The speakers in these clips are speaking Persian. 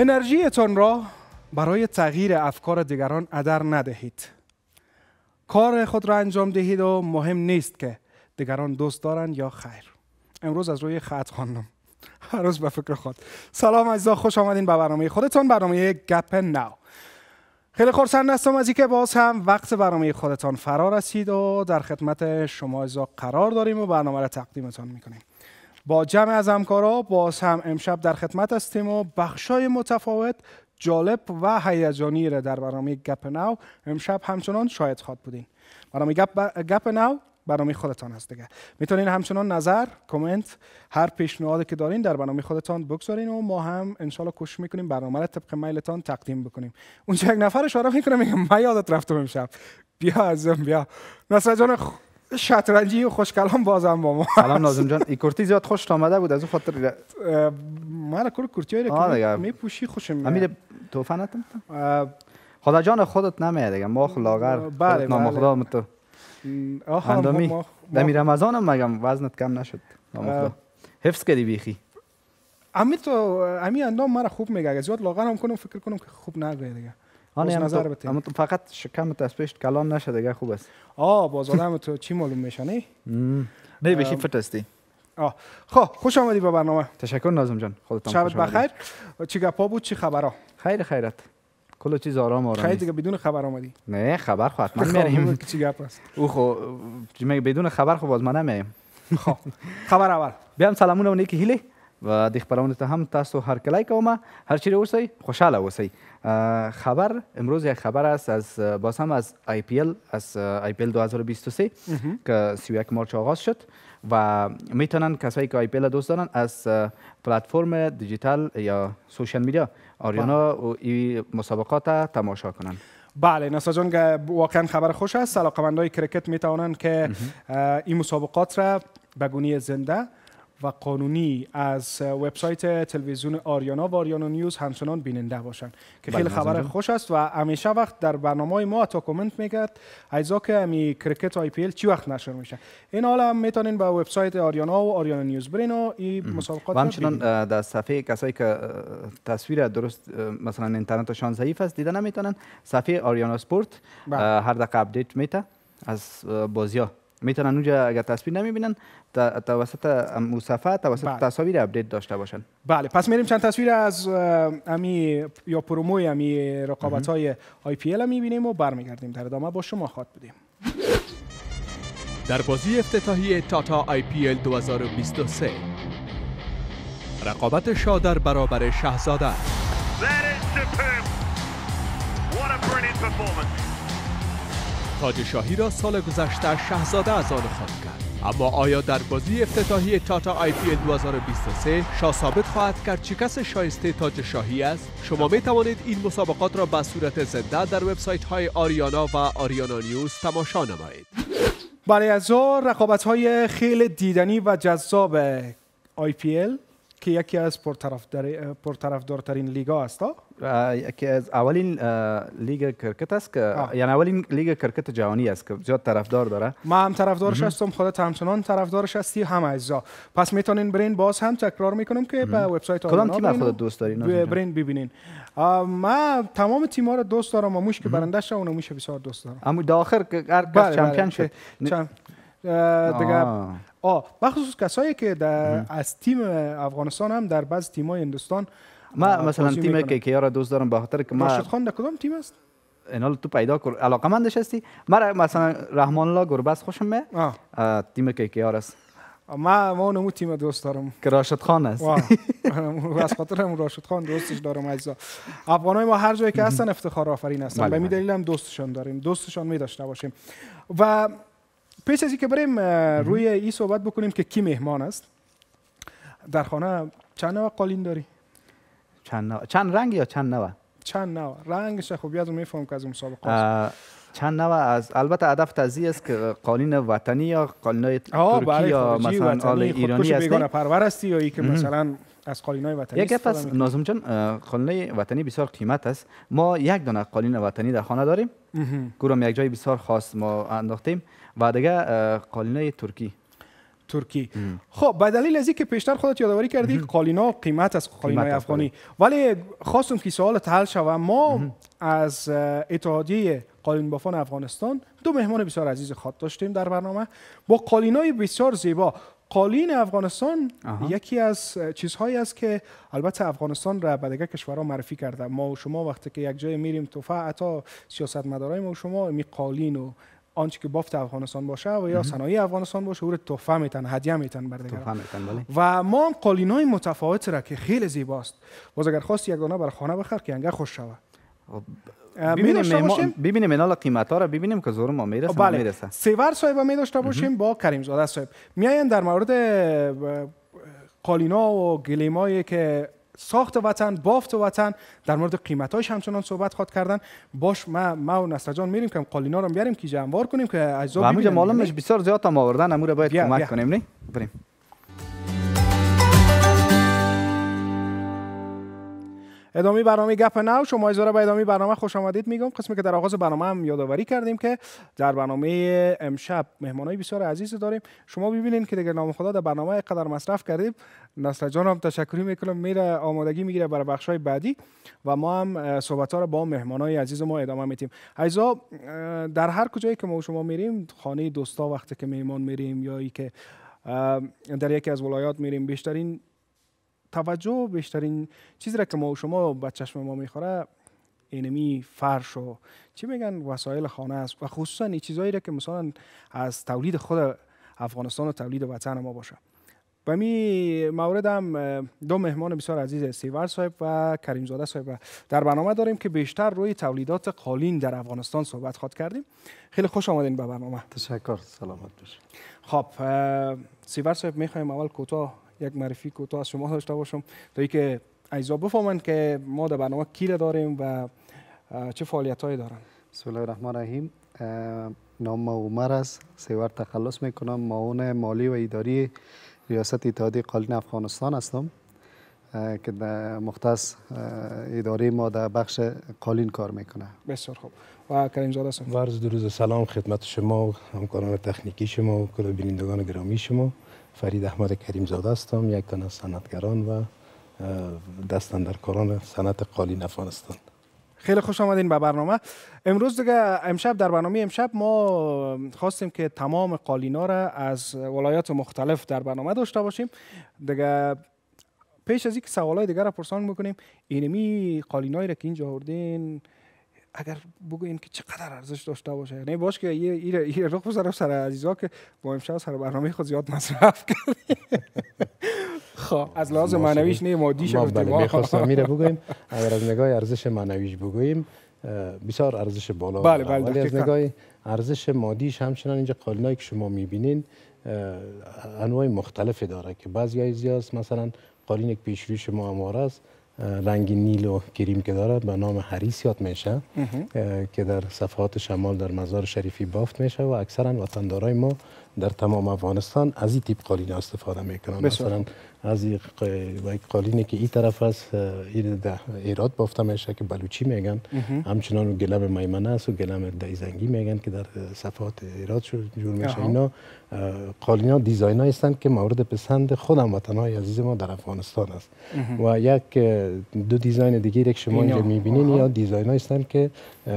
انرژیتان را برای تغییر افکار دیگران ادر ندهید. کار خود را انجام دهید و مهم نیست که دیگران دوست دارند یا خیر. امروز از روی خط خواندم. هر روز به فکر خود. سلام عزیزا خوش آمدین به برنامه خودتان برنامه گپ ناو. خیلی خورسند هستم از اینکه باز هم وقت برنامه خودتان فرا رسید و در خدمت شما عزیزا قرار داریم و برنامه را تقدیمتان می‌کنیم. با جمع از همکارا باز هم امشب در خدمت هستیم و بخشای متفاوت جالب و هیجانی را در برنامه گپ ناو امشب همچنان شاید خواد بودین. برنامه گپ, گپ ناو برنامه خودتان هست دیگه. می‌تونین همچنان نظر کامنت هر پیشنهادی که دارین در برنامه خودتان بگذارین و ما هم انشالله کوشش می‌کنیم برنامه را طبق میلتان تقدیم بکنیم. اونجا یک نفر اشاره می‌کنه میگم من یادت رفتم امشب. بیا ازم بیا. نصر جان شطرنجی و خوشکلام بازم با ما. سلام نازم جان. این کورتی زیاد خوش آمده بود از اون خاطر من کورتی رو که میپوشی خوشم امیر توفه نتم خدا جان خودت نمیاد دیگه. ما لاغر بله نامخدا متو اندامی. دمی هم مگم وزنت کم نشد. حفظ کردی بیخی. امی تو امی اندام مرا خوب میگه. زیاد لاغر هم کنم فکر کنم که خوب نگه دیگه. آن نظر بده. اما تو فقط شکم تسپیش کلان نشه دیگه خوب است. آه باز آدم تو چی معلوم میشه نه؟ نه بشی فت آه خب خوش آمدی به برنامه. تشکر نازم جان خودتان شبت بخیر. چی گپا بود چی خبرها؟ خیر خیرت. کل چیز آرام آرام خیلی دیگه بدون خبر آمدی. نه خبر خو حتما میریم چی گپ است او خو بدون خبر خو باز ما نمیم خب خبر اول. بیام سلامونه ونی که هیله و د خبرونه ته هم تاسو هر کله کومه. هر چیرې اوسئ خوشاله اوسئ. خبر امروز یک خبر است از باز هم از آی پی ال از آی پی ال 2023 که 31 مارچ آغاز شد و می‌تونن کسایی که IPL دوست دارن از پلتفرم دیجیتال یا social media آریانا و این مسابقات تماشا کنن. بله نسا جان واقعا خبر خوش است. علاقمندای کرکت می‌توانند که این مسابقات را به گونی زنده و قانونی از وبسایت تلویزیون آریانا و آریانا نیوز همچنان بیننده باشند. که خیلی بله، خبر خوش است و همیشه وقت در برنامه ما تا کامنت می‌کرد. ایزا که امی کرکت IPL چی وقت نشر میشه؟ این حالا هم می‌تونین به وبسایت آریانا و آریانا نیوز برین و این مسابقات و همچنان در صفحه کسایی که تصویر درست مثلا اینترنتشان ضعیف است دیده نمی‌تونن. صفحه آریانا سپورت بله. هر دقیقه اپدیت میته از بازی ها. می‌تونن اونجا اگر تصویر نمی‌بینن توسط صفحه توسط بله. تصاویر update داشته باشن. بله پس میریم چند تصویر از امی یا promo ی امی رقابت های IPL می‌بینیم و برمیگردیم. در ادامه با شما خواد بودیم. در بازی افتتاحی تاتا آی پی ال 2023 رقابت شاه در برابر شهزاده تاج شاهی را سال گذشته شاهزاده از آن خواهد کرد. اما آیا در بازی افتتاحی Tata IPL 2023 شاه ثابت خواهد کرد چه کس شایسته تاج شاهی است؟ شما می توانید این مسابقات را به صورت زنده در وبسایت های آریانا و آریانا نیوز تماشا نمایید. برای از رقابت های خیلی دیدنی و جذاب IPL که یکی از پرطرفدارترین لیگا است یکی از اولین لیگ کرکت است که یعنی اولین لیگ کرکت جهانی است که زیاد طرفدار داره. ما هم طرفدارش هستم خودت همچنان طرفدارش هستی هم اجزا. پس می‌تونین برین باز هم تکرار می‌کنم که به وبسایت کدام تیم خودت دوست دارین برین ببینین. ما تمام تیم‌ها رو دوست دارم و موش که برنده شه اونو موش بسیار دوست دارم. اما داخل هر کس بله، چمپیون بله، شد. دیگه آه. بخصوص کسایی که در از تیم افغانستان هم در بعض تیم‌های هندوستان ما مثلا تیم که که دوست دارم به خاطر که ما راشد خان در کدام تیم است؟ اینا تو پیدا کن. علاقه مندش هستی؟ ما مثلا رحمان الله گربز خوشم می تیم که که است. ما ما اونمو تیم دوست دارم. که راشد خان است. از خاطر هم راشد خان دوستش دارم اجزا افغانای ما هر جایی که هستن افتخار آفرین هستن. بله، به می بله. دلیل هم دوستشان داریم. دوستشان می داشته باشیم. و پیش از که بریم روی این صحبت بکنیم که کی مهمان است. در خانه چند نوع قالین داری؟ چند نوع؟ چند رنگ یا چند نوع؟ چند نوع. رنگش خب یادم میفهم که از مسابقه چند نوع از البته هدف تزی است که قالین وطنی یا قالین ترکی بله، یا مثلا آل ایرانی است پرور هستی یا ای که مثلا از قالین های وطنی یک پس نازم جان قالین وطنی بسیار قیمت است. ما یک دانه قالین وطنی در خانه داریم. گورم یک جای بسیار خاص ما انداختیم. و دیگه قالین ترکی. ترکی. خب به دلیل از که پیشتر خودت یادآوری کردی قالینا قیمت از است، افغانی. ولی خواستم که سوال حل شوه ما از اتحادیه قالین بافان افغانستان دو مهمان بسیار عزیز خود داشتیم در برنامه. با قالینای بسیار زیبا قالین افغانستان آها. یکی از چیزهایی است که البته افغانستان را به دیگر کشورها معرفی کرده. ما و شما وقتی که یک جای میریم توفه حتی سیاستمدارای ما و شما می قالین و آنچه که بافت افغانستان باشه و یا صنایع افغانستان باشه او را تحفه میتن هدیه میتن بر دیگران. بله. و ما هم قالین های متفاوت را که خیلی زیباست. باز اگر خواستی یک دانه برای خانه بخر که انگه خوش شوه. خب، ببینیم ببینیم اینا قیمت ها را ببینیم که زور ما می‌رسه بله. می‌رسه. سیور صاحب می داشته باشیم با کریم زاده صاحب. میاین در مورد قالینا و گلیمایی که ساخت وطن بافت وطن. در مورد قیمتاش همچنان صحبت خواد کردن. باش ما ما و نصر جان میریم که قالینا رو بیاریم که جمع کنیم که اجزا همونجا. معلومش یعنی بسیار زیاد هم آوردن. امور باید کمک. کنیم نه؟ بریم. ادامه برنامه گپ نو شما ایزاره به ادامه برنامه خوش آمدید. میگم قسمی که در آغاز برنامه هم یادآوری کردیم که در برنامه امشب مهمانای بسیار عزیز داریم. شما ببینید که دیگه نام خدا در برنامه قدر مصرف کردیم. نصر جان هم تشکری می‌کنم. میره آمادگی می‌گیره برای بخشای بعدی و ما هم صحبت ها رو با مهمانای عزیز ما ادامه میتیم ایزا در هر کجایی که ما شما میریم خانه دوستا وقتی که مهمان میریم یا ای که در یکی از ولایات میریم بیشترین توجه بیشترین چیزی را که ما و شما به چشم ما می‌خوره اینمی فرش و چی میگن؟ وسایل خانه است. و خصوصا این چیزایی را که مثلا از تولید خود افغانستان و تولید وطن ما باشه. و می مورد هم دو مهمان بسیار عزیز سیور صاحب و کریم زاده صاحب در برنامه داریم که بیشتر روی تولیدات قالین در افغانستان صحبت خواد کردیم. خیلی خوش آمدین به برنامه. تشکر. سلامت باشید. خب سیور صاحب می‌خوایم اول کوتاه یک معرفی کوتاه از شما داشته باشم. تا اینکه ایزا بفهمند که ما در برنامه کی را داریم و چه فعالیت هایی دارن. بسم الله الرحمن الرحیم نام ما عمر است. سیور تخلص می‌کنم. معاون مالی و اداری ریاست اتحادیه قالین افغانستان هستم. که در مختص اه، اداره ما در بخش قالین کار می‌کنه. بسیار خوب. و کریم زاده صاحب و عرض درود سلام خدمت شما همکاران تکنیکی شما و کل بینندگان گرامی شما. فرید احمد کریم زاده هستم یک تن از صنعتگران و اه، دستاندرکاران صنعت قالین افغانستان خیلی خوش آمدین به برنامه. امروز دیگه امشب در برنامه امشب ما خواستیم که تمام قالینا را از ولایات مختلف در برنامه داشته باشیم. دیگه پیش از اینکه سوالای دیگر را پرسان می‌کنیم اینمی قالینایی را که اینجا آوردین اگر بگوین که چقدر ارزش داشته باشه یعنی باش که یه رخ بذاره سر عزیزا که با امشب سر برنامه خود زیاد مصرف کردیم خب از لحاظ معنویش نه مادیش ما. بله می‌خواستم میره بگویم اگر از نگاه ارزش معنویش بگوییم اه، بسیار ارزش بالا بله،. بله، ولی از. نگاه ارزش مادیش همچنان اینجا قالینایی که شما می‌بینین انواع مختلفی داره که بعضی های زیاست مثلا قالین یک پیشروی شما اماره است رنگ نیل و کریم که داره به نام حریس یاد میشه که در صفحات شمال در مزار شریفی بافت میشه و اکثرا وطندارای ما در تمام افغانستان از این تیپ قالین استفاده می‌کنن. مثلا از این قالینی که این طرف است این ایراد بافته میشه که بلوچی میگن. همچنان گلم میمنه است و گلم دیزنگی میگن که در صفحات ایراد جور میشه. اینا. قالینا دیزاین هستند که مورد پسند خود هموطنهای عزیز ما در افغانستان است. و یک دو دیزاین دیگه که شما. اینجا می‌بینین. یا دیزاین هستند که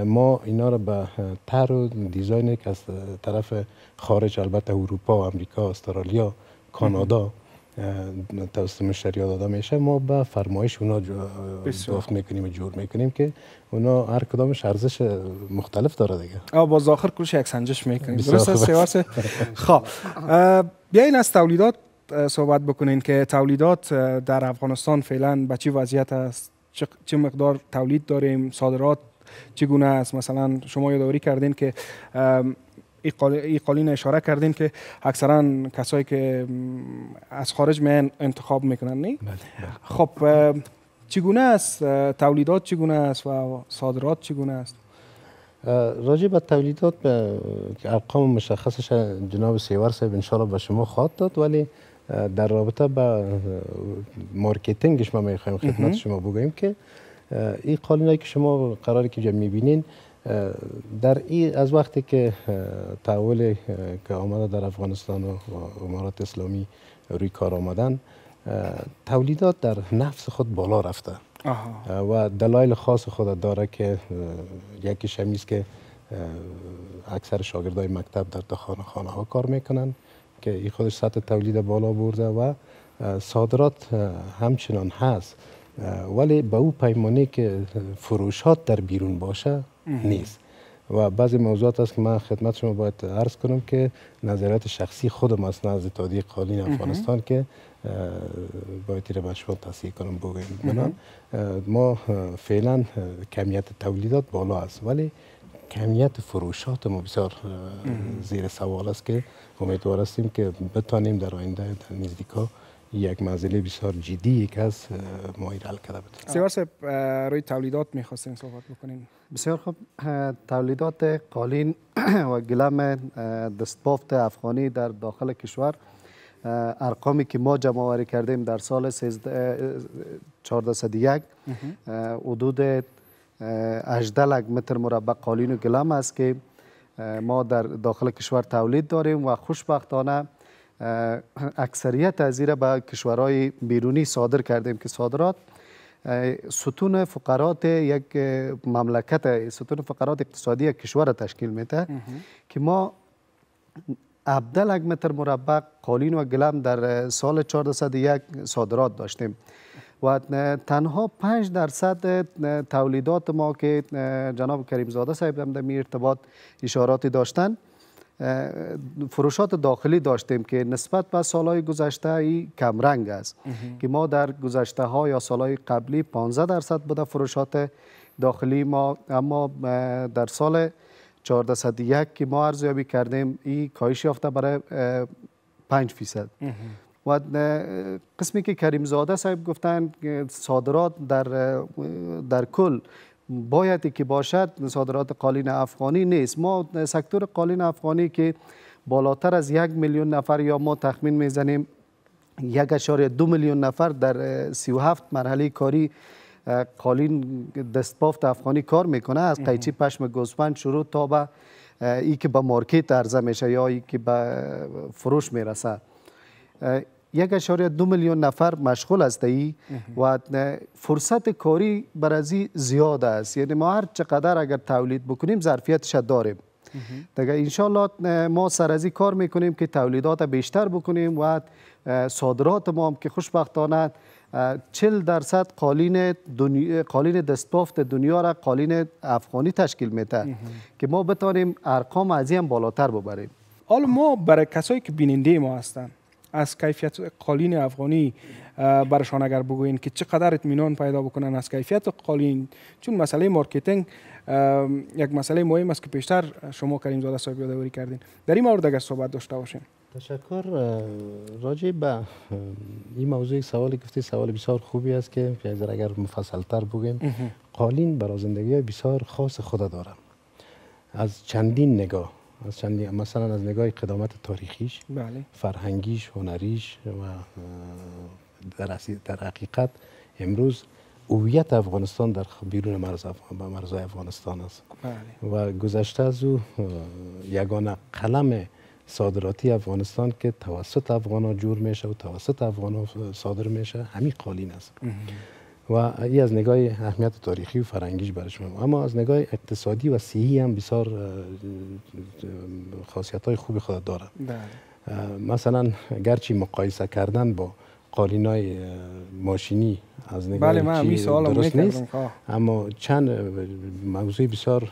ما اینا رو به طرح و دیزاین که از طرف خارج البته اروپا و امریکا استرالیا کانادا توسط مشتری داده میشه. ما به فرمایش اونا. بافت می‌کنیم و جور می‌کنیم که اونا هر کدامش ارزش مختلف داره دیگه. آه باز آخر کلش یک سنجش می‌کنیم. درست خب. بیاین از تولیدات صحبت بکنین که تولیدات در افغانستان فعلا به چی وضعیت است؟ چه مقدار تولید داریم؟ صادرات چگونه است؟ مثلا شما یادآوری کردین که ای قال- ای قالین اشاره کردین که اکثرا کسایی که از خارج میان انتخاب می‌کنن نه؟ بله، خب اه، چگونه است؟ تولیدات چگونه است و صادرات چگونه است؟ راجع به تولیدات به که ارقام مشخصش جناب سیور صاحب انشاءالله به شما خواهد داد ولی در رابطه با marketing ش ما می‌خوایم خدمت شما بگوییم که این قالینایی که شما قراری که می‌بینین در این از وقتی که تحول که آمده در افغانستان و امارات اسلامی روی کار آمدن تولیدات در نفس خود بالا رفته. و دلایل خاص خود داره که یکی شمیز که اکثر شاگردای مکتب در دخانه خانه ها کار می‌کنن که این خودش سطح تولید بالا برده و صادرات همچنان هست. ولی به او پیمانه که فروشات در بیرون باشه نیست. و بعضی موضوعات است که من خدمت شما باید عرض کنم که نظریات شخصی خودم از نزد اتحادیه قالین افغانستان که باید تیره به شما تصحیح کنم بگویم ما فعلا کمیت تولیدات بالا است ولی کمیت فروشات ما بسیار زیر سوال است که امیدوار هستیم که بتانیم در آینده در نزدیکا یک مسئله بسیار جدی که از ما حل کرده بود. سیوار روی تولیدات می‌خواستیم صحبت بکنیم بسیار خوب. تولیدات قالین و گلم دستبافت افغانی در داخل کشور. ارقامی که ما جمع آوری کردیم در سال 1401 حدود 18 لک متر مربع قالین و گلم است که ما در داخل کشور تولید داریم و خوشبختانه اکثریت از زیر به کشورهای بیرونی صادر کردیم که صادرات ستون فقرات یک مملکت ستون فقرات اقتصادی یک کشور تشکیل میده که ما عبدالک متر مربع قالین و گلم در سال 1401 صادرات داشتیم و تنها 5 درصد تولیدات ما که جناب کریم زاده صاحب در می ارتباط اشاراتی داشتن فروشات داخلی داشتیم که نسبت به سالهای گذشته ای کمرنگ است. که ما در گذشته ها یا سالهای قبلی 15 درصد بوده فروشات داخلی ما اما در سال 1401 که ما ارزیابی کردیم این کاهش یافته برای 5 فیصد. و قسمی که کریم زاده صاحب گفتن صادرات در در کل باید که باشد صادرات قالین افغانی نیست. ما سکتور قالین افغانی که بالاتر از یک میلیون نفر یا ما تخمین می‌زنیم یک اشاره دو میلیون نفر در سی و هفت مرحله کاری قالین دستبافت افغانی کار می‌کنه. از قیچی پشم گوسفند شروع تا به ای که به مارکت عرضه میشه یا ای که به فروش می‌رسه. یک اشاره دو میلیون نفر مشغول است ای و فرصت کاری بر زیاد است. یعنی ما هر چقدر اگر تولید بکنیم ظرفیتش داریم. دیگه انشالله ما سرازی کار می‌کنیم که تولیدات بیشتر بکنیم و صادرات ما هم که خوشبختانه چل درصد قالین, دنیا، قالین دستبافت دنیا را قالین افغانی تشکیل میده که ما بتانیم ارقام از هم بالاتر ببریم. حالا ما برای کسایی که بیننده ما هستن از کیفیت قالین افغانی برشان اگر بگوین که چقدر اطمینان پیدا بکنن از کیفیت قالین. چون مسئله marketing یک مسئله مهم است که پیشتر شما کریم زاده صاحب یادآوری کردین. در این مورد اگر صحبت داشته باشیم تشکر راجع به این موضوع سوالی گفتی سوال بسیار خوبی است که اگر مفصل تر بگیم قالین برای زندگی بسیار خاص خود داره از چندین نگاه مثلا از نگاه قدامت تاریخیش بله. فرهنگیش هنریش و در, در حقیقت امروز هویت افغانستان در بیرون مرز مرزهای افغانستان است بله. و گذشته از او یگانه قلم صادراتی افغانستان که توسط افغان جور میشه و توسط افغان صادر میشه همین قالین است و ای از نگاه اهمیت تاریخی و فرنگیش برش اما از نگاه اقتصادی و صحی هم بسیار خاصیت های خوبی خود داره بله. مثلا گرچه مقایسه کردن با قالینای ماشینی از نگاه بله من درست نیست اما چند موضوع بسیار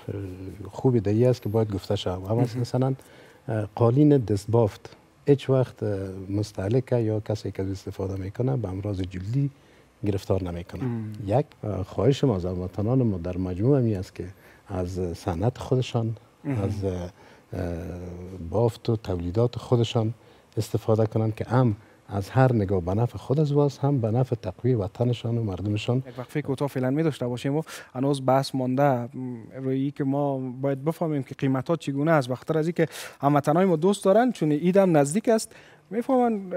خوبی دیگه است که باید گفته شود اما مثلا قالین دستبافت هیچ وقت مستعلکه یا کسی که استفاده می‌کنه به امراض جلدی گرفتار نمی‌کنه یک خواهش ما از وطنان ما در مجموع می است که از صنعت خودشان از بافت و تولیدات خودشان استفاده کنند که هم از هر نگاه به نفع خود از واس هم به نفع تقوی وطنشان و مردمشان. یک وقفه کوتاه فعلا می داشته باشیم و هنوز بحث مانده. روی که ما باید بفهمیم که قیمت ها چگونه است. وقتی از اینکه هموطنای ما دوست دارن چون اید هم نزدیک است. می‌فهمن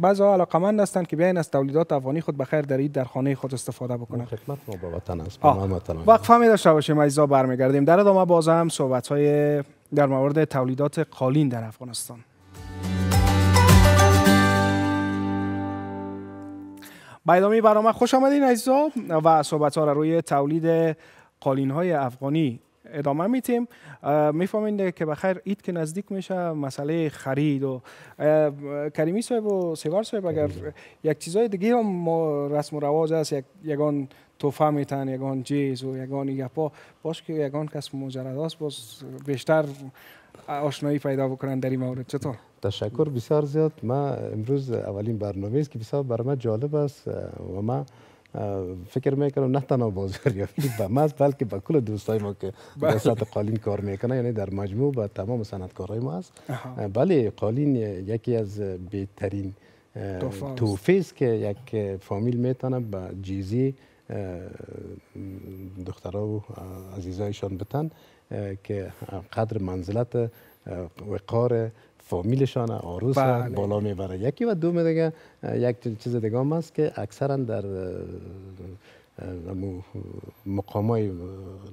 بعضی ها علاقمند هستند که بیاین از تولیدات افغانی خود بخیر در در خانه خود استفاده بکنن. خدمت ما به وطن است وقفه می داشته باشیم عزیزا برمیگردیم. در ادامه باز هم صحبت های در مورد تولیدات قالین در افغانستان. با ادامه برنامه خوش آمدین عزیزا و صحبت ها را روی تولید قالین های افغانی ادامه میتیم می‌فهمین که بخیر اید که نزدیک میشه مسئله خرید و کریمی صاحب و سیوار صاحب اگر یک چیزای دیگه هم ما رسم و رواج است یک یگان توفه میتن یگان جیز و یگان گپا باش که یگان کس مجرد است باز بیشتر آشنایی پیدا بکنن در این مورد. چطور؟ تشکر بسیار زیاد. ما امروز اولین برنامه است که بسیار برای ما جالب است و ما اه، فکر می‌کنم نه تنها بازاریابی به ما بلکه به کل دوستای ما که. در سطح قالین کار می‌کنه یعنی در مجموع به تمام صنعتکارای ما است بله قالین یکی از بهترین اه، تحفه است. که یک فامیل می‌تونه به جیزی دخترها و عزیزایشان بتن که قدر منزلت وقار فامیلشان عروس را بله. بالا می‌بره یکی و دوم دیگه یک چیز دیگه هم است که اکثرا در مقامای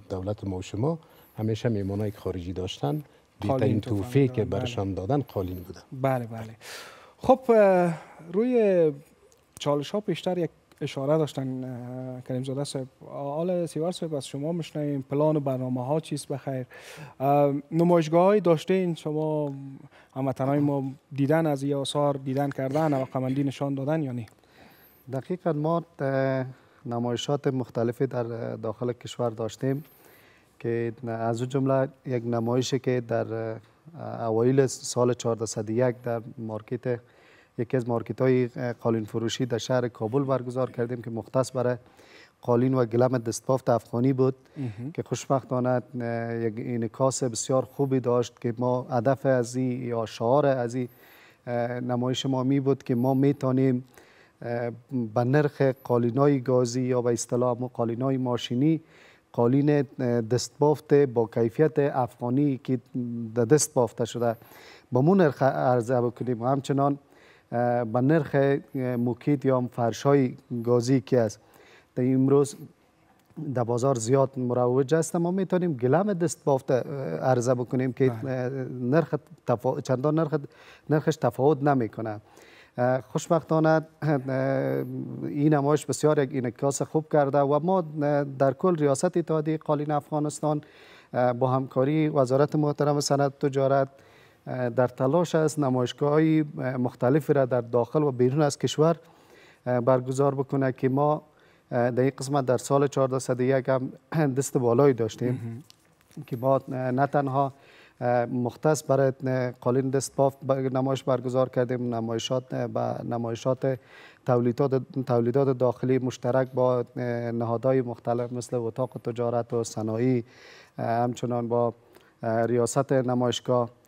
دولت ما و شما همیشه میمانای خارجی داشتن تحفه توفیه که بله. برشان دادن قالین بوده بله بله خب روی چالش ها بیشتر یک اشاره داشتن اه، کریم زاده صاحب. آل سیوار صاحب از شما میشنویم. پلان و برنامه ها چیست؟ بخیر. اه، نمایشگاه های داشتین شما هموطنای ما دیدن از این آثار دیدن کردن علاقمندی نشان دادن یا نه؟ دقیقا ما نمایشات مختلفی در داخل کشور داشتیم که از جمله یک نمایشی که در اوایل سال 1401 در مارکت یکی از مارکت های قالین فروشی در شهر کابل برگزار کردیم که مختص برای قالین و گلم دستبافت افغانی بود که خوشبختانه یک انعکاس بسیار خوبی داشت که ما هدف از این یا شعار از این نمایش ما می بود که ما می‌تونیم به نرخ قالینای گازی یا به اصطلاح قالینای ماشینی قالین دستبافت با کیفیت افغانی که در دست بافته شده با مون نرخ عرضه بکنیم. و همچنان به نرخ موکیت یا فرشای گازی که است در امروز در بازار زیاد مروج است ما می‌تونیم گلم دست بافته عرضه بکنیم که اه، نرخ تفا... چندان نرخ نرخش تفاوت نمی‌کنه. خوشبختانه این نمایش بسیار یک انعکاس خوب کرده و ما در کل ریاست اتحادیه قالین افغانستان با همکاری وزارت محترم صنعت تجارت در تلاش است نمایشگاه های مختلفی را در داخل و بیرون از کشور برگزار بکنه که ما در این قسمت در سال 1401 هم دست بالایی داشتیم که ما نه تنها مختص برای قالین دست بافت نمایش برگزار کردیم نمایشات با نمایشات تولیدات تولیدات داخلی مشترک با نهادهای مختلف مثل اتاق تجارت و صنایع همچنان با ریاست نمایشگاه. اه،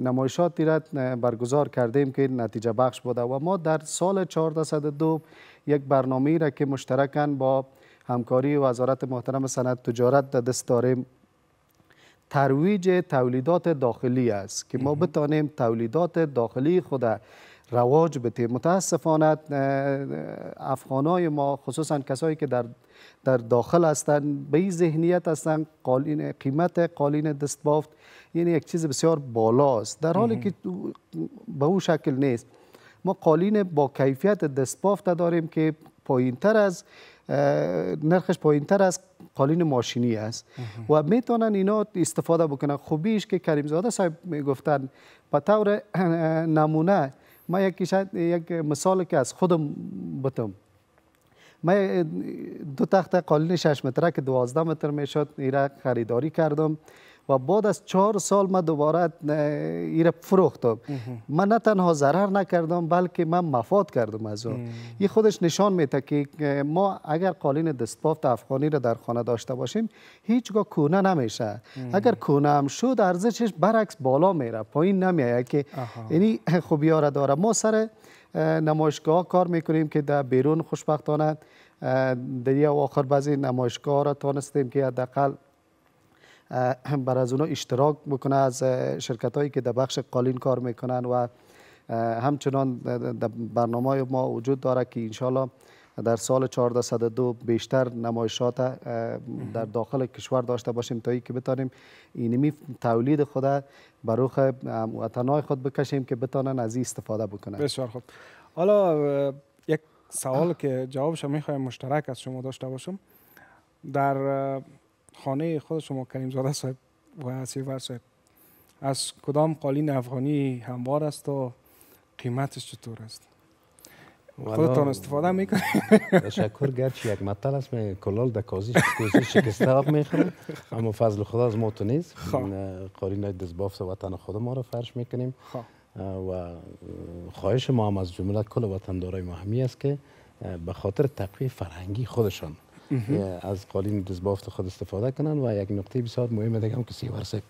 نمایشاتی را برگزار کردیم که نتیجه بخش بوده و ما در سال 1402 یک برنامه را که مشترکاً با همکاری وزارت محترم صنعت تجارت در دست داریم. ترویج تولیدات داخلی است که ما بتانیم تولیدات داخلی خود رواج بدیم متاسفانه افغانای ما خصوصا کسایی که در در داخل هستند به این ذهنیت هستند قالین قیمت قالین دستبافت یعنی یک چیز بسیار بالاست در حالی که به او شکل نیست. ما قالین با کیفیت دستبافت داریم که پایینتر از اه، نرخش پایینتر از قالین ماشینی است. و می‌تونن اینا استفاده بکنن. خوبیش که کریم زاده صاحب می‌گفتن به طور اه، نمونه ما یک یک مثال که از خودم بتم من دو تخت قالین شش متره که دوازده متر می‌شد ایره خریداری کردم. و بعد از چهار سال من دوباره ایره فروختم. من نه تنها ضرر نکردم بلکه من مفاد کردم از اون. این خودش نشان میده که ما اگر قالین دستبافت افغانی را در خانه داشته باشیم هیچگاه کونه نمیشه. اگر کونه هم شد ارزشش برعکس بالا میره پایین نمیایه که یعنی خوبی ها را داره. ما سر نمایشگاه کار می‌کنیم که در بیرون خوشبختانه در یه آخر بعضی نمایشگاه را تانستیم که حداقل بر از اونا اشتراک بکنه از شرکت هایی که در بخش قالین کار می‌کنن و همچنان در برنامه ما وجود داره که انشالله در سال 1402 بیشتر نمایشات در داخل کشور داشته باشیم تا که بتانیم اینمی تولید خود بروخ وطنهای خود بکشیم که بتانن از استفاده بکنن. بسیار خوب. حالا یک سوال که جوابش می‌خوایم مشترک از شما داشته باشم. در خانه خود شما کریم زاده صاحب و سیور صاحب. از کدام قالین افغانی هموار است و قیمتش چطور است؟ خودتان استفاده می‌کنید؟ تشکر گرچه یک مطل است من کلال در کازی شکسته آب می‌خورم. اما فضل خدا از ما تو نیست. خب. قارین های دزبافت وطن خود ما را فرش می‌کنیم. خب. و اه، خواهش ما هم از جمله کل وطندارای ما همی است که به خاطر تقویه فرهنگی خودشان از قالین دزبافت خود استفاده کنند و یک نقطه بسیار مهم دیگه هم که سیور صاحب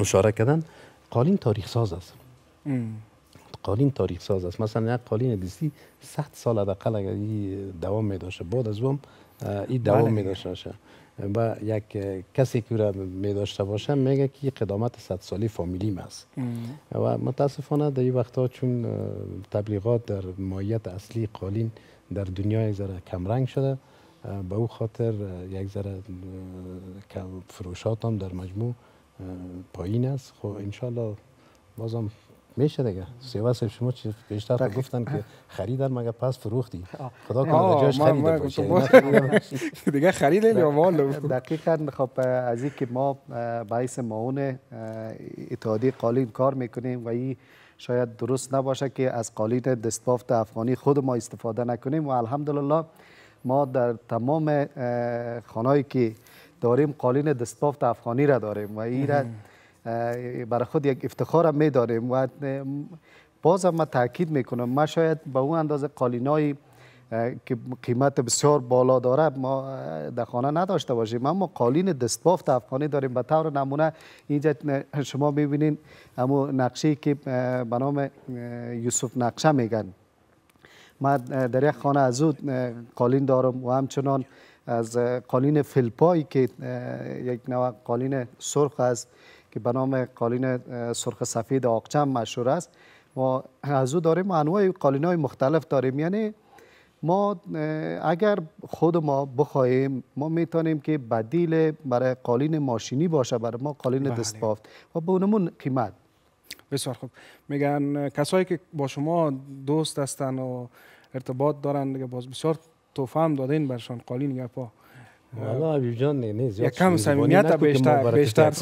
اشاره کردن قالین تاریخ ساز است. قالین تاریخ ساز است مثلا یک قالین دیستی 100 سال حداقل اگر دوام می داشته بعد از اون این دوام بله. می داشته باشه و یک کسی که را می داشته باشه میگه که قدامت 100 سالی فامیلیم است ام. و متاسفانه در این وقتها چون تبلیغات در ماهیت اصلی قالین در دنیا یک ذره کمرنگ شده به او خاطر یک ذره فروشات هم در مجموع پایین است. خب انشالله بازم میشه دیگه. سیوا صاحب شما چی بیشتر خود گفتن که خریدن مگه پس فروختی؟ خدا کنه جاش باشه. دیگه خریدیم یا مال دقیقا خب از این که ما باعث معاون اه، اتحادیه قالین کار می‌کنیم و این شاید درست نباشه که از قالین دستبافت افغانی خود ما استفاده نکنیم و الحمدلله ما در تمام خانهایی که داریم قالین دستبافت افغانی را داریم و این را برای خود یک افتخار هم میداریم و اه، باز هم من تاکید می‌کنم ما شاید به اون اندازه قالینای که قیمت بسیار بالا داره ما در خانه نداشته باشیم. اما قالین دستبافت افغانی داریم. به طور نمونه اینجا شما می‌بینین همو نقشه که به نام یوسف نقشه میگن. من در یک خانه از او قالین دارم و همچنان از قالین فلپایی که یک نوع قالین سرخ است که به نام قالین سرخ سفید آقچم مشهور است. ما از او داریم و انواع قالین های مختلف داریم. یعنی ما اگر خود ما بخواهیم ما می‌تونیم که بدیل برای قالین ماشینی باشه برای ما قالین بله. دستبافت و به اونمون قیمت. بسیار خوب. میگن کسایی که با شما دوست هستن و ارتباط دارن دیگه باز بسیار توفه هم دادین برشان. قالین گپا والا حبیب جان نه نه زیاد کم صمیمیت بیشتر- بیشتر.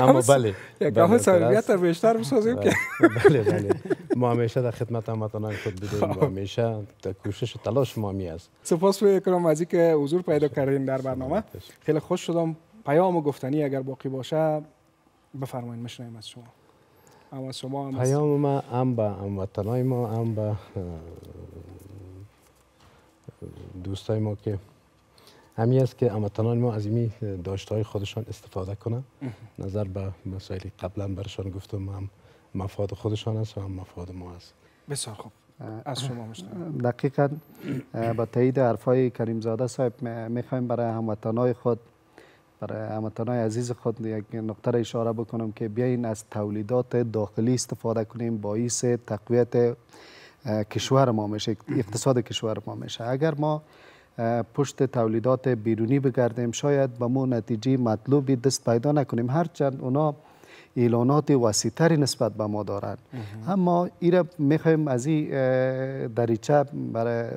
اما بله یک بله، صمیمیت. بیشتر بسازیم که. بله بله ما همیشه در خدمت هموطنان خود بودیم و همیشه در کوشش و تلاش ما می است. سپاس می‌کنم از اینکه حضور پیدا کردین در برنامه. خیلی خوش شدم. پیام و گفتنی اگر باقی باشه بفرمایید میشنویم از شما. اما از شما هم پیام ما هم به هموطنای ما هم به دوستای ما که همی است که هموطنان ما از این داشتهای خودشان استفاده کنند نظر به مسائل قبلا برشان گفتم هم مفاد خودشان است و هم مفاد ما است. بسیار خوب. از شما میشنویم دقیقا با تایید حرفای کریم زاده صاحب می‌خوایم برای هموطنای خود برای هموطنای عزیز خود یک نقطه را اشاره بکنم که بیاین از تولیدات داخلی استفاده کنیم باعث تقویت کشور ما میشه اقتصاد کشور ما میشه. اگر ما پشت تولیدات بیرونی بگردیم شاید به مو نتیجه مطلوبی دست پیدا نکنیم. هرچند اونا اعلانات وسیعتری نسبت به ما دارند اما ایره می‌خوایم از این دریچه برای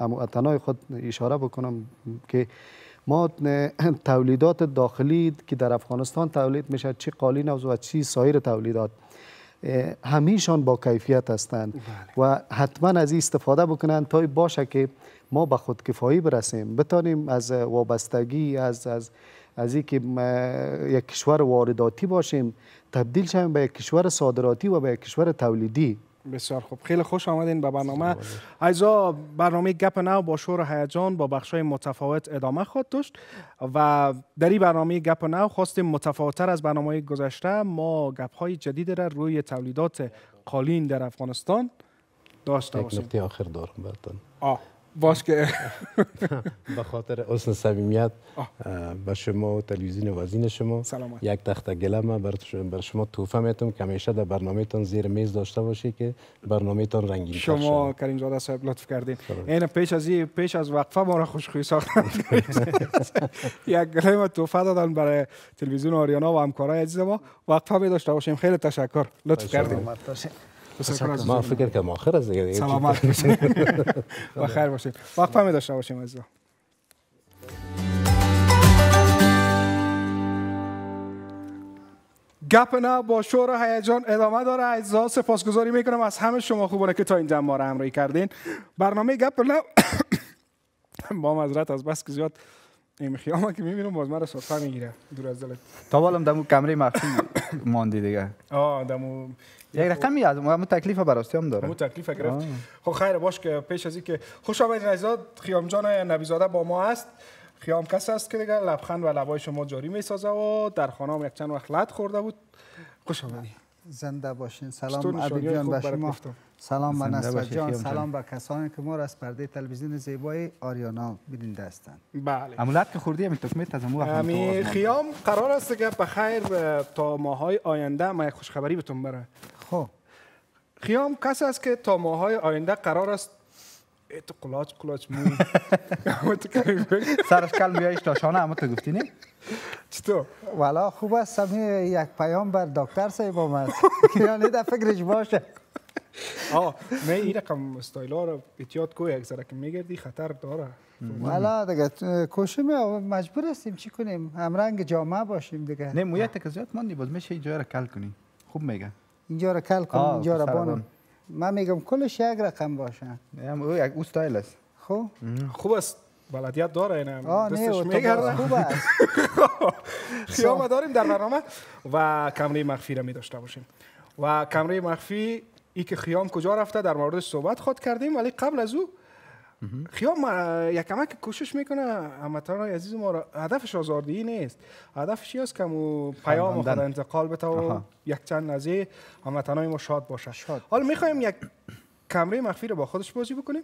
هموطنای خود اشاره بکنم که ما تولیدات داخلی که در افغانستان تولید میشه چی قالین و چی سایر تولیدات همیشان با کیفیت هستند و حتما از این استفاده بکنند تا باشه که ما به خودکفایی برسیم. بتانیم از وابستگی از از از اینکه یک کشور وارداتی باشیم تبدیل شویم به یک کشور صادراتی و به یک کشور تولیدی. بسیار خوب. خیلی خوش آمدین به برنامه. ایزا برنامه گپ نو با شور و هیجان با بخش متفاوت ادامه خواهد داشت و در این برنامه گپ نو خواستیم متفاوتتر از برنامه گذشته ما گپ های جدید را روی تولیدات قالین در افغانستان داشته باشیم. نکته آخر دارم براتون. آه. باش که به خاطر حسن صمیمیت به شما و تلویزیون وزین شما. سلامت. یک تخت گلم بر شما- بر شما توفه میتم که همیشه در برنامه تان زیر میز داشته باشی که برنامه تان رنگین شما. کریم زاده صاحب لطف کردین. این پیش از این پیش از وقفه ما را خوشخویی ساختن. یک گلیم توفه دادن برای تلویزیون آریانا و همکارای عزیز ما. وقفه می داشته باشیم. خیلی تشکر. لطف کردین. ما فکر کنم آخر از دیگه. سلامت باشین و خیر باشین وقفه می داشته باشیم عزیزان گپ نه با شور و هیجان ادامه داره. عزیزا سپاسگزاری می‌کنم از همه شما خوبانه که تا اینجا ما را همراهی کردین. برنامه گپ نه. با مذرت از بس که زیاد این خیامه که می‌بینم باز مرا سرفه می‌گیره. دور از دلت. تا بالم دمو کمره مخفی ماندی دیگه. آه دمو یک رقمی از همون تکلیف براستی هم داره همون تکلیف گرفت خب خیر باش که پیش از این که خوش آمدید عزیزان خیام جان نبیزاده با ما است خیام کس است که دیگه لبخند و لبای شما جاری می‌سازه و در خانه هم یک چند وقت لط خورده بود خوش آمدید زنده باشین سلام عبید جان به شما گفتم؟ سلام به نصر جان. سلام به کسانی که ما را از پرده تلویزیون زیبای آریانا بیننده هستند بله امولت که خوردی همین تکمیت از امو امی خیام قرار است که بخیر تا ماهای آینده ما یک خوشخبری بهتون بره خب خیام کس است که تا ماهای آینده قرار است تو قلاچ قلاچ مو. سرش کل میایش تا شانه همو تو گفتی نه؟ چطور؟ والا خوب است سمی یک پیام بر دکتر صاحب آمد. یعنی در فکرش باشه. آه نه این رقم استایلا رو اتیاد کو یک ذره که میگردی خطر داره. والا دیگه تو- کوشیم مجبور هستیم چی کنیم؟ همرنگ جامعه باشیم دیگه. نه مویت که زیاد ماندی باز میشه اینجا رو کل کنی. خوب میگه اینجا را کل کنیم آه، اینجا را بانم بان. من میگم کلش یک رقم باشه. هم او یک او ستایل است. خب؟ خوب است. بلدیت داره این آه نه دستش میگرده. خوب است. خیام داریم در برنامه و کمره مخفی را می داشته باشیم. و کمره مخفی ای که خیام کجا رفته؟ در موردش صحبت خود کردیم ولی قبل از او خیام اه، یک کمک کوشش می‌کنه هموطنان عزیز ما را هدفش آزادی نیست هدفش است که مو پیام خود. انتقال بده و. یک چند نزه هموطنان ما شاد باشه شاد. حالا می‌خوایم یک کمره مخفی رو با خودش بازی بکنیم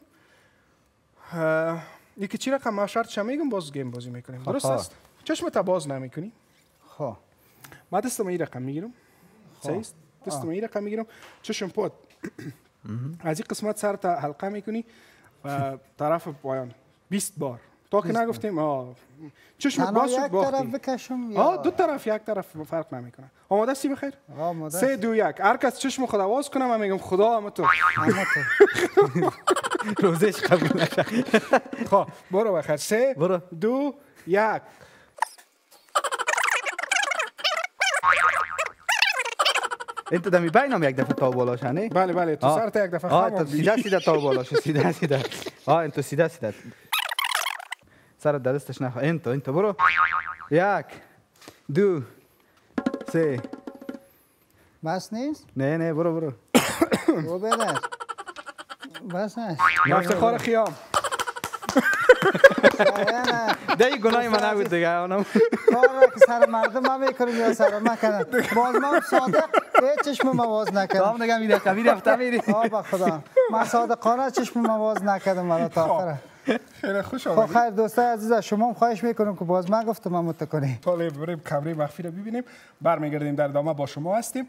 یکی چی رقم ما شرطش هم میگم باز گیم بازی می‌کنیم درست. است چشمت باز نمی‌کنی خب ما دستم این رقم می‌گیرم است دستم این رقم می‌گیرم چشم پود از این قسمت سر تا حلقه می‌کنی و طرف پایان. 20 بار. تا که نگفتیم آه چشم باز شد یک طرف باختی بکشم یا آه دو طرف یک طرف فرق نمی‌کنه. آماده هستی بخیر؟ آماده سه دو یک. هر کس چشم خود آواز کنه من میگم خدا هم تو. روزش قبول نشه خب برو بخیر. سه برو. دو یک. انت دمی بینم یک دفعه تا بالا شنه بله بله تو آه. سر تا یک دفعه آه خم تو سیده سیده تا بالا شو سیده سیده آه انتو سیده سیده سر در دستش نخوا انتو انتو برو یک دو سه بس نیست نه نه برو برو او بدر بس نیست افتخار خیام نه ده گناه من نبود دیگه اونم کار را که سر مردم ما می‌کنیم یا سر ما کنن باز ما صادق چشم مواز تو نکردم. هم دیگه میده قبیل رفته میری آه با خدا. من صادقانه چشم مواز نکردم مرا تا آخره. خیلی خوش خب آمدید. خیر دوستای عزیز از شما هم خواهش می‌کنم که باز من گفتم من متکنی طالب بریم کمره مخفی رو ببینیم. برمیگردیم در ادامه با شما هستیم.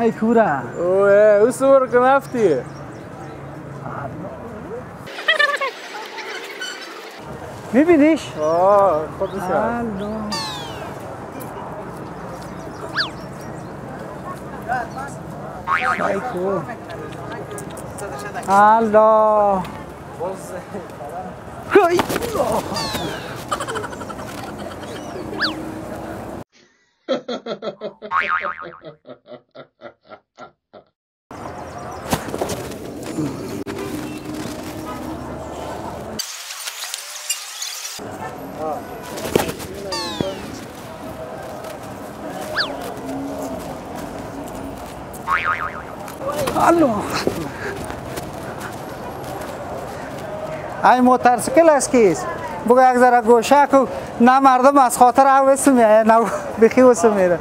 معي كورة وصور كنافتي Maybe this? Oh, put this out. Hello. Hello. Hello. ای موترسیکل است کیست؟ بگو یک ذره گوشه کو نه مردم از خاطر او اسم میه نه بخی اسم میره.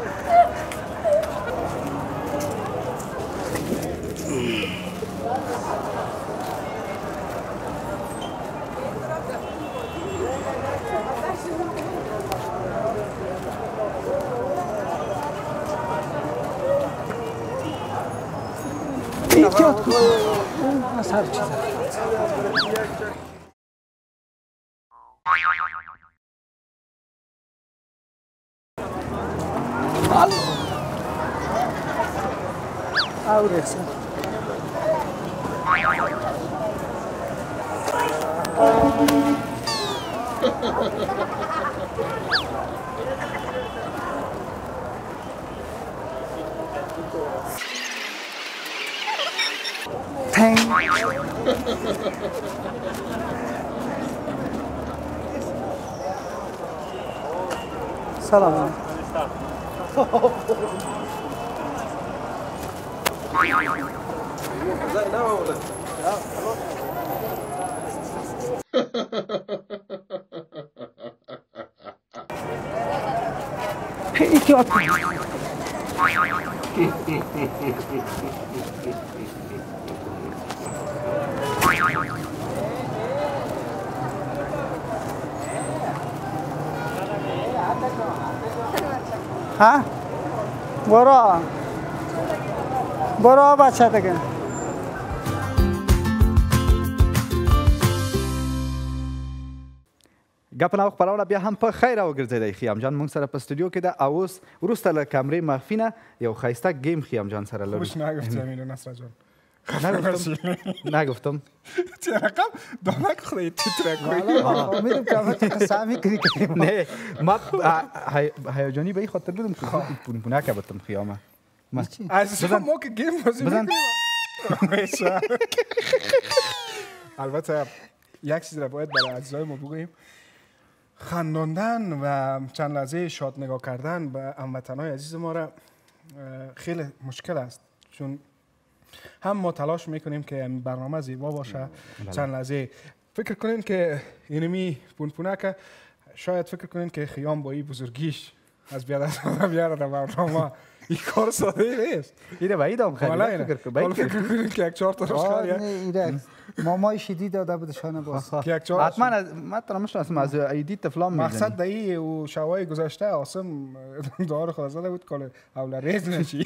سلام علیکم. ها? برو. برو بچه دیگه ګپ نو خبرونه بیا هم په خیر او ګرځیدای خیام جان. مونږ سره په استودیو کې ده او اوس وروسته له کمرې مخفي نه یو ښایسته گیم خیام جان سره لرو. خوش نگفتم اینو نصر جان. نگفتم. نگفتم. چه رقم دانک خدای تیتر کنی می‌دونم که همه قصه می‌کنی کنیم. نه ما هی- هیجانی به این خاطر بودم که پون پونه که بتم خیامه. ما از ما که گیم بازی بزن. می‌کنیم. البته یک چیز را باید برای اجزای ما بگوییم. خنداندن و چند لحظه شاد نگاه کردن به هموطنهای عزیز ما را خیلی مشکل است. چون هم ما تلاش می‌کنیم که این برنامه زیبا باشه. چند لحظه. فکر کنین که اینمی پونپونک شاید فکر کنین که خیام با این بزرگیش از بیاد از بیاره در برنامه. این کار ساده ای نیست. اینه به ایدام خیلی. فکر کن به حالا این فکر کنین که یک چهار تا روش ایره. مامای شدید داده بود شانه باز. که یک چهار حتما از ما ترا می‌شناسم از ایدی تفلام مقصد دایی و شوای گذشته آسم دار زده بود که اولا ریز نشی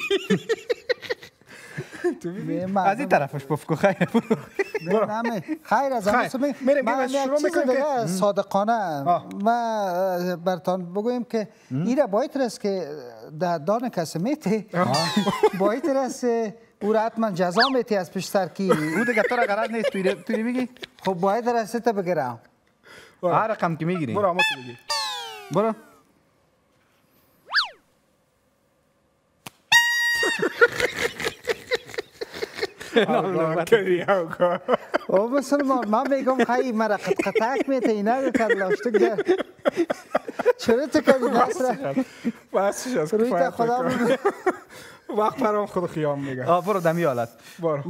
تو ببین. از این طرفش بفکو خیر. نه خیر از همه میریم، من شروع دیگه صادقانه. ما برتان بگویم که ایره باید رست که در دان کسی میتی باید رست او را حتما جزا میتی از پیش سر کی او دیگه تو را غرض نیست. توی میگی؟ خب باید رست تا بگیرم. هر رقم که می‌گیری. برو آمد تو بگی برو او مسلمان من میگم خیلی مرا قط قطعک میتی اینا کر لاشته گر چرا تو کردی نصر بس از روی تا کفایت خدا. وقت برام خود خیام میگه آه برو دمی حالت برو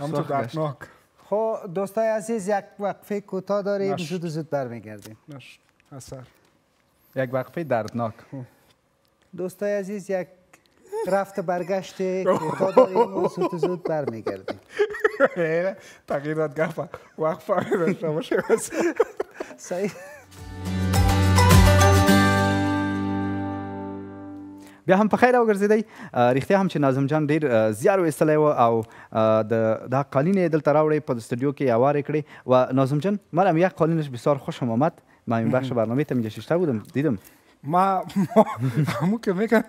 هم تو. دردناک خب دوستای عزیز یک وقفه کوتاه داریم. زود و زود برمیگردیم نش اثر یک وقفه دردناک دوستای عزیز یک رفت و برگشت. کوتاه داریم و و زود برمیگردیم. تغییر داد گفت وقت داشته باشه. صحیح بیا هم په خیر او ګرځیدئ رښتیا هم چې ناظم جان ډیر زیار ویستلی و او د دا قالین یې دلته راوړی په استودیو کې هوارې کړې. و ناظم جان منم یک قالینش بسیار خوشم آمد من این بخش برنامه تم اینجا ششته بودم. دیدم ما ما همون که میگن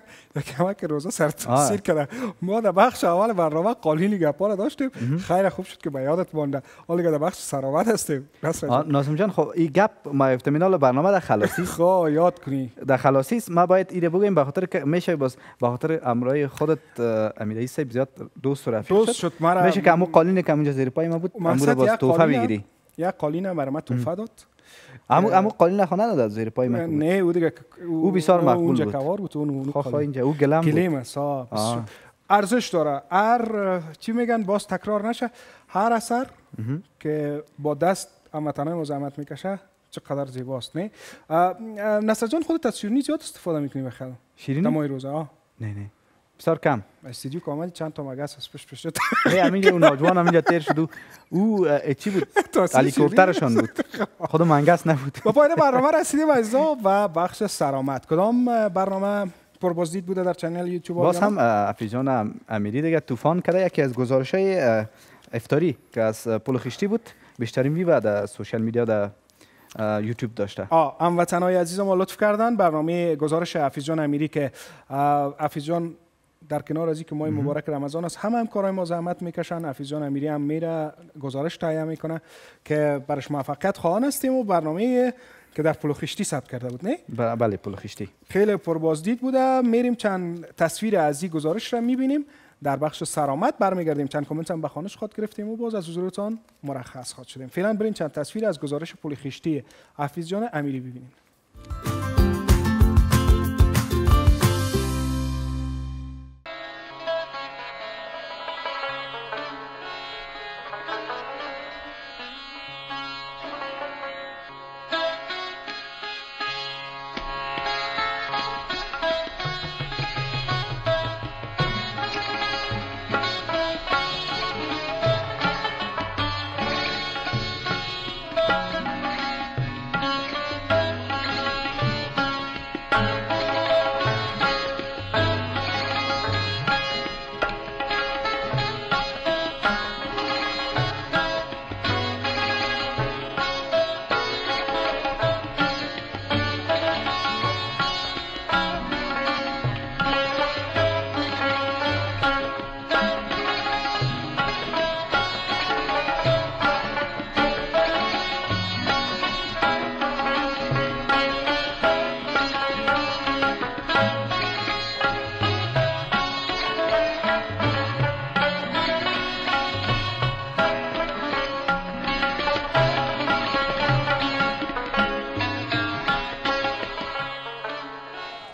کمک روزا سر تاثیر کرده ما در بخش اول برنامه قالینی گپا را داشتیم خیر خوب شد که به یادت مانده حالا که در بخش سرآمد هستیم آه، جان. خب این گپ ما افتمینال برنامه در خلاصی. خب یاد کنی در خلاصی. ما باید ایره بگویم به خاطر که میشه باز به خاطر امرای خودت امیرعلی صاحب زیاد دوست و رفیق دوست شد مرا میشه که همون قالینی که اونجا زیر پای ما بود مقصد باز توفه قالینه- بگیری یک قالین برای من توفه داد همون همون قالین خانه نداد زیر پای من نه او دیگه او بسیار مقبول اونجا بود. کوار بود اون اون خواه. اینجا او گلم بود کلیم است. ارزش داره هر اه، چی میگن باز تکرار نشه هر اثر که با دست هموطنای ما زحمت می‌کشه چقدر زیباست نه نصر جان خود تصویرنی زیاد استفاده می‌کنی بخیر شیرینی دمای روزه آه نه نه بسیار کم استودیو کامل چند تا مگس از پشت پشت همینجا اون ناجوان همینجا تیر شد او چی بود تاثیر هلیکوپترشان بود خود منگس نبود با پایان برنامه رسیدیم عزیزا و بخش سرآمد کدام برنامه پربازدید بوده در چنل یوتیوب باز؟ هم اه، افیز جان ام- امیری دیگه طوفان کرده یکی از گزارش های افتاری که از پل خشتی بود بیشترین ویو در سوشال میدیا در یوتیوب داشته آه هموطنای عزیز ما لطف کردن برنامه گزارش حفیظ جان امیری که اه، حفیظ جان در کنار از اینکه ماه مبارک رمضان است همه همکارای ما زحمت می‌کشن حفیظ جان امیری هم میره گزارش تهیه می‌کنه که برش موفقیت خواهان هستیم و برنامه که در پلو خشتی ثبت کرده بود نه؟ بله پل خشتی. خیلی پربازدید بوده. میریم چند تصویر از این گزارش را می‌بینیم. در بخش سرآمد برمیگردیم. چند کامنت هم به خانش خود گرفتیم و باز از حضورتان مرخص خواهد شدیم. فعلا بریم چند تصویر از گزارش پل خشتی حفیظ جان امیری ببینیم.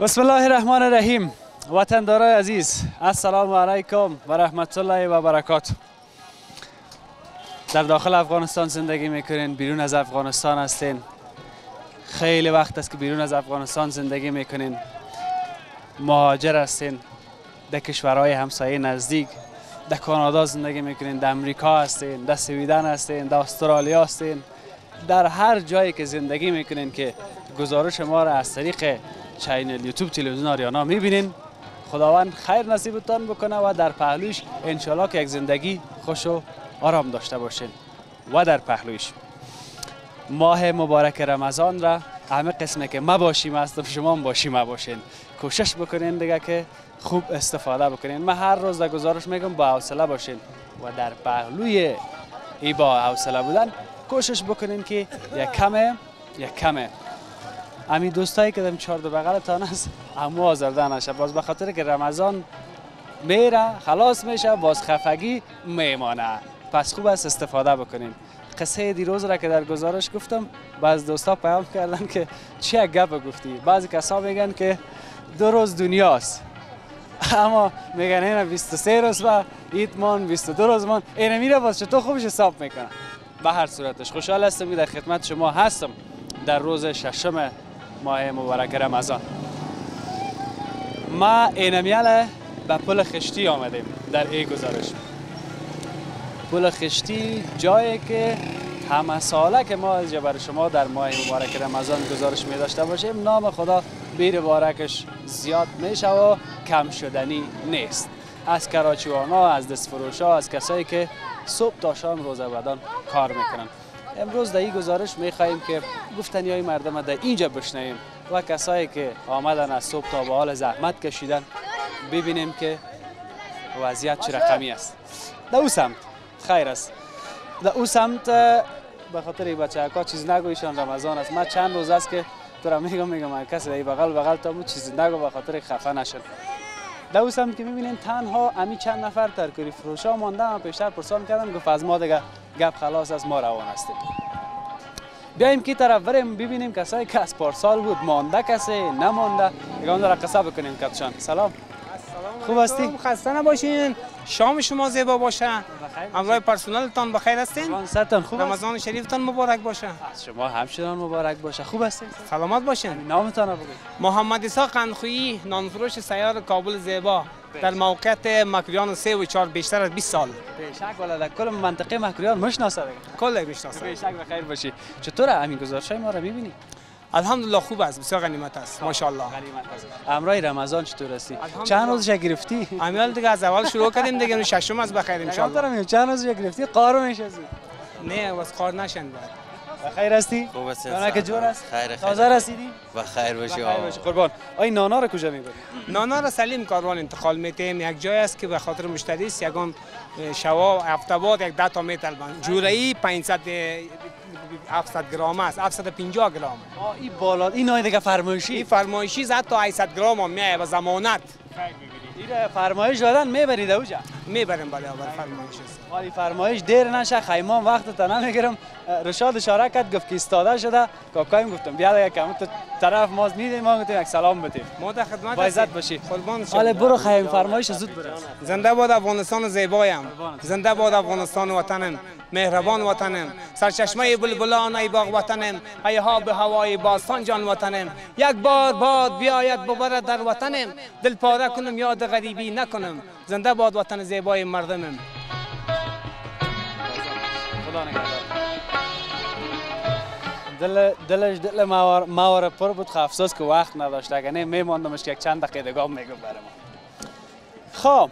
بسم الله الرحمن الرحیم وطندارای عزیز السلام علیکم و رحمت الله و برکات در داخل افغانستان زندگی می‌کنین بیرون از افغانستان هستین خیلی وقت است که بیرون از افغانستان زندگی می‌کنین مهاجر هستین در کشورهای همسایه نزدیک در کانادا زندگی می‌کنین در امریکا هستین در سویدن هستین در استرالیا هستین در هر جایی که زندگی می‌کنین که گزارش ما را از طریق چینل یوتیوب تلویزیون آریانا می‌بینین. خداوند خیر نصیبتان بکنه و در پهلوش انشالله که یک زندگی خوش و آرام داشته باشین. و در پهلوش. ماه مبارک رمضان را همه قسمه که ما باشیم هستم شما هم باشیم ما باشین. کوشش بکنین دیگه که خوب استفاده بکنین. من هر روز در گزارش میگم با حوصله باشین. و در پهلوی ای با حوصله بودن کوشش بکنین که یک کمه یک کمه. همین دوستایی که دم چهار دو بغلتان است همو آزرده نشه باز به خاطر که رمضان میره خلاص میشه باز خفگی میمانه. پس خوب است استفاده بکنین قصه دیروز را که در گزارش گفتم بعض دوستا پیام کردن که چه گپ گفتی. بعضی کسا میگن که دو روز دنیاست اما میگن اینا 23 روز و ایتمان 22 روز مان اینا میره باز چطور خوبش حساب می‌کنه. به هر صورتش خوشحال هستم که در خدمت شما هستم. در روز ششم ماه مبارک رمضان ما اینمیال به پل خشتی آمدیم در این گزارش. پل خشتی جایی که همه ساله که ما از برای شما در ماه مبارک رمضان گزارش می داشته باشیم نام خدا بیر بارکش زیاد میشه و کم شدنی نیست. از کراچیوانا از دستفروشا از کسایی که صبح تا شام روزه بدان کار می‌کنن. امروز در گزارش می‌خواهیم که گفتنی های مردم در اینجا بشنویم و کسایی که آمدن از صبح تا به حال زحمت کشیدن ببینیم که وضعیت چه رقمی است. در او سمت خیر است. در او سمت به خاطر این بچه ها چیز نگویشان رمضان است. من چند روز است که تو را میگم میگم من کسی در بغل بغل تا بود چیز نگو به خاطر خفه نشد در او سمت که می‌بینین تنها امی چند نفر ترکاری فروش ها مانده من پیشتر پرسان کردم گفت از ما دیگه گپ خلاص از ما روان هستیم. بیایم که طرف بریم ببینیم کسایی که از پارسال بود مانده کسی نمانده. اون را قصه بکنیم کتشان سلام. خوب هستی؟ خسته نباشین. شام شما زیبا باشه. همراه پرسنلتان بخیر هستین؟ رمضان سرتان خوب؟ رمضان شریفتان مبارک باشه. از شما همچنان مبارک باشه. خوب هستین؟ سلامت باشین. نامتان رو بگوید محمد اسحاق قندخویی نانفروش سیار کابل زیبا. در موقعیت مکریان 3 و 4 بیشتر از 20 سال. بیشک والا در کل منطقه مکریان مشناسه دیگه کل می‌شناسم بیشک بخیر باشی. چطوره همین گزارش ما رو می‌بینی؟ الحمدلله خوب است بسیار غنیمت است. ماشاءالله. غنیمت است. امرای رمضان چطور هستی؟ چند روزش گرفتی؟ امیال دیگه از اول شروع کردیم دیگه ششم از بخیر ان ان دارم چند روزش گرفتی؟ قارو میشه نه بس کار نشن باید بخیر هستی؟ خوب نانا که جور است؟ خیر خیر. تازه رسیدی؟ بخیر باشی بخیر آقا. باشی. قربان. آی نانا رو کجا می‌بری؟ نانا را سلیم کاروان انتقال میتیم یک جای است که به خاطر مشتری است. یگان شوا هفته بعد یک ده تا میتر بند. جورایی 500 700 گرم است. 750 گرم آه این بالا این نای دیگه فرمایشی؟ این فرمایشی زد تا 800 گرم هم میایه به ضمانت. این فرمایش دادن می‌برید اوجا می‌بریم بالا بر فرمایش است. حالی فرمایش. دیر نشه خیمام وقت تا نمی‌گیرم. رشاد اشاره کرد گفت که ایستاده شده. کاکایم گفتم بیا دیگه کم. تو طرف ماست میدیم ما گفتیم یک سلام بدیم. ما در خدمت هستیم. باشی. حالا برو خیم فرمایش زود برس زنده باد افغانستان زیبایم. زنده باد افغانستان وطنم. مهربان وطنم. سرچشمه بلبلان ای باغ وطنم. ای ها به هوای باستان جان وطنم. یک بار باد بیاید ببرد در وطنم. دل پاره کنم یاد غریبی نکنم. زنده باد وطن زیبای مردمم. خدا نگهدار دل دلش دل ماور ماور پر بود خب افسوس که وقت نداشت. اگه نه میماندمش که یک چند دقیقه دیگه میگم برام خب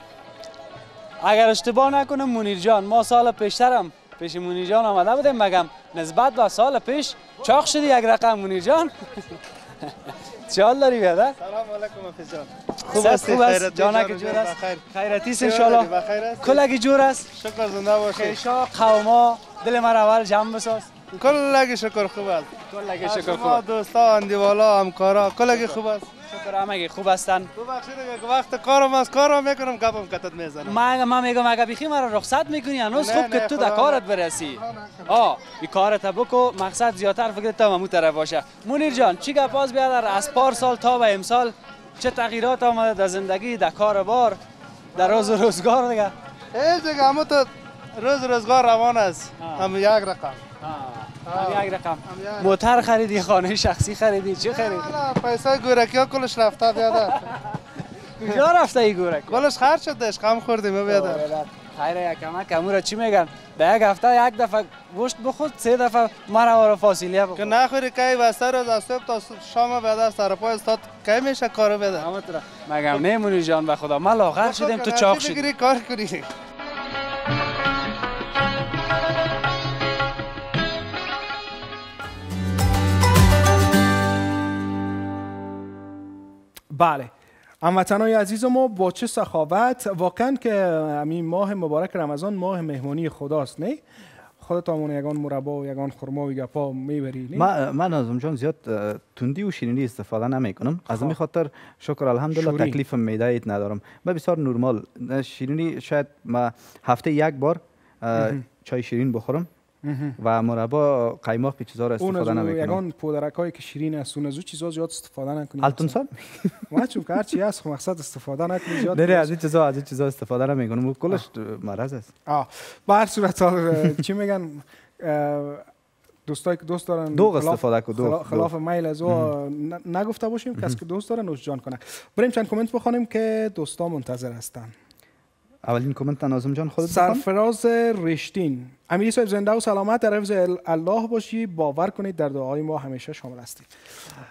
اگر اشتباه نکنم منیر جان ما سال پیشترم پیش منیر جان آمده بودیم. مگم نسبت به سال پیش چاق شدی یک رقم منیر جان؟ چه حال داری بیادر؟ سلام علیکم افیز جان. خوب است خوب است. جانک جور است. خیرتی است انشالله کلگی جور است. شکر زنده باشی. خیشا قوما دل من اول جمع بساز. کلگی شکر خوب است. کلگی شکر خوب. دوستان دیوالا همکارا کلگی خوب است. شکر همگی خوب هستن. ببخشید اگه وقت کارم است کارم می‌کنم گپم کتت می‌زنم. من من میگم اگه بیخی مرا رخصت می‌کنی هنوز خوب که تو در کارت برسی. آه این کارت بکو مقصد زیادتر فکر تا ممو طرف باشه. منیر جان چی گپ باز بیادر از پار سال تا به امسال چه تغییرات آمده در زندگی در کار بار در روز و روزگار دیگه؟ هیچ دیگه همه تو روز روزگار روان است. هم یک رقم. هم یک رقم. موتر خریدی خانه شخصی خریدی چی خریدی؟ پیسه گورکی ها کلش رفته بیادر کجا رفته ای گورک کلش خرج شدش خم خوردیم بیادر خیر یک کمک. امورا چی میگن؟ در یک هفته یک دفعه گوشت بخود سه دفعه مرا و فاصله که بخود نخوری کی بسته روز از صبح تا شام بیادر سر پای استاد کی میشه کارو بیادر مگم نه منیر جان به خدا. ما لاغر شدیم تو چاق شدی کار کنی. بله. هموطنای عزیز ما با چه سخاوت؟ واقعا که همین ماه مبارک رمضان ماه مهمانی خداست نه؟ خودتان یگان مربا و یگان خرما و گپا می‌بری نه؟ من من از جان زیاد تندی و شیرینی استفاده نمی کنم از همین خاطر شکر الحمدلله. تکلیف معده ایت ندارم. من بسیار نرمال. شیرینی شاید ما هفته یک بار چای شیرین بخورم. و مربا قیماق که چیزا رو اون استفاده از نمی کنم یگان پودرک هایی که شیرین است اون از چیزا زیاد استفاده نکنید. التون سال؟ ما چون که هرچی هست خب مقصد استفاده نکنید زیاد نه از این چیزا از این چیزا استفاده نمی کنم کلش مرض است. آه. به هر صورت چی میگن؟ اه، دوستایی که دوست دارن خلاف- استفاده کو، خلا- خلاف. میل از او نگفته باشیم کسی که دوست داره نوش جان کنه. بریم چند کامنت بخوانیم که دوستا منتظر هستن. اولین کامنت نازم جان خودت. سرفراز رشتین. امیری صاحب زنده و سلامت. در حفظ ال- الله باشی. باور کنید در دعای ما همیشه شامل هستید.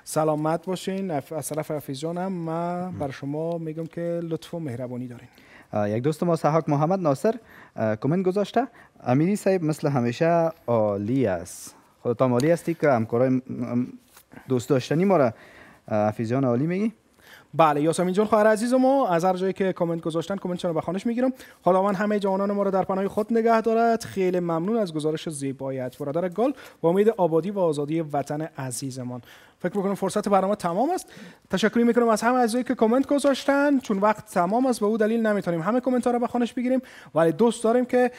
سلامت باشین. از طرف حفیظ جانم من بر شما میگم که لطف و مهربانی دارین. یک دوست ما سحاک محمد ناصر. کامنت گذاشته. امیری صاحب مثل همیشه عالی است. خودت عالی هستی که همکارای دوست داشتنی ما را. حفیظیان عالی میگی؟ بله یاسمین جان خواهر عزیز ما از هر جایی که کامنت گذاشتن کامنت رو به خانش می‌گیرم. خداوند همه جوانان ما را در پناه خود نگه دارد. خیلی ممنون از گزارش زیبایت برادر گل با امید آبادی و آزادی وطن عزیزمان. فکر می‌کنم فرصت برنامه تمام است. تشکر می‌کنم از همه عزیزایی که کامنت گذاشتن. چون وقت تمام است به او دلیل نمی‌تونیم همه کامنت ها رو به خانش بگیریم. ولی دوست داریم که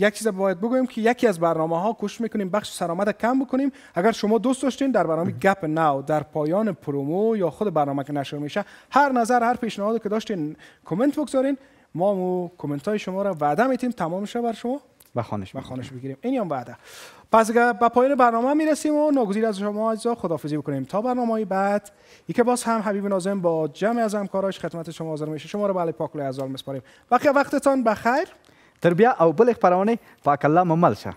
یک چیز باید بگویم که یکی از برنامه ها کوشش می‌کنیم بخش سرآمد کم بکنیم. اگر شما دوست داشتین در برنامه گپ ناو در پایان پرومو یا خود برنامه که نشر میشه هر نظر هر پیشنهاد که داشتین کامنت بگذارین. ما مو کامنت های شما را وعده میتیم تمام شه بر شما؟ به خانش خانش بگیریم این هم وعده. پس به پایان برنامه می‌رسیم و ناگزیر از شما عزیزا خدافظی بکنیم. تا برنامه بعد ای که باز هم حبیب ناظم با جمع از همکاراش خدمت شما حاضر میشه. شما رو بله پاک از میسپاریم. بقیه وقتتان بخیر. تربیه او بل خبرونه پاک الله ممل شه